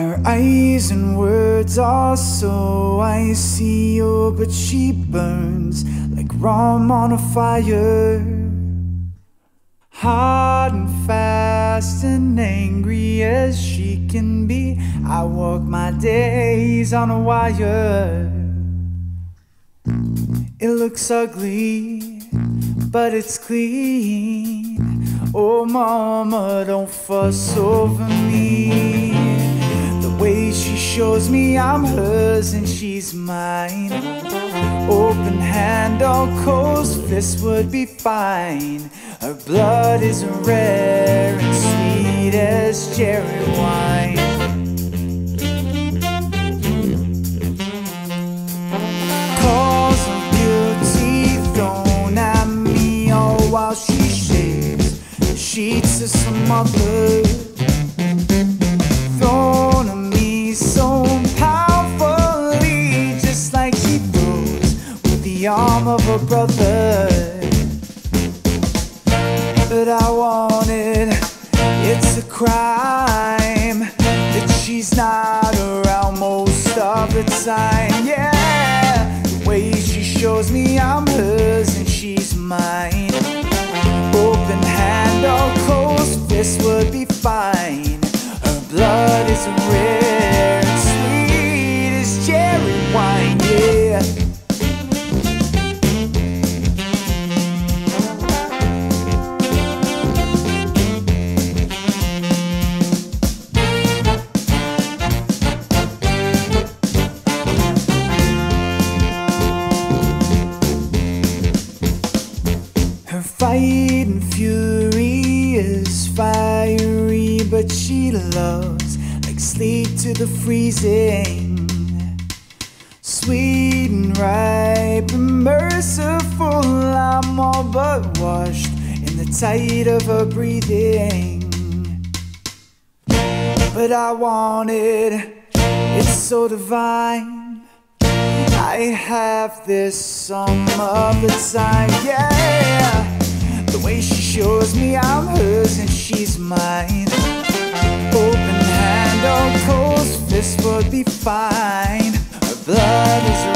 Her eyes and words are so icy, oh, but she burns like rum on a fire. Hard and fast and angry as she can be, I walk my days on a wire. It looks ugly, but it's clean. Oh, mama, don't fuss over me. Shows me I'm hers and she's mine. Open hand or closed fist would be fine. Her blood is rare and sweet as cherry wine. Calls of guilty thrown at me all while she shakes sheets of some other. The arm of a brother. But I wanted, it's a crime that she's not around most of the time. Yeah, the way she shows me I'm hers and she's mine. Open hand or closed fist would be fine. Her blood is rare Her and fury is fiery, but she loves like sleep to the freezing. Sweet and ripe and merciful, I'm all but washed in the tide of her breathing. But I want it, it's so divine. I have this some of the time, yeah. The way she shows me I'm hers and she's mine. Open hand or cold fist would be fine. Her blood is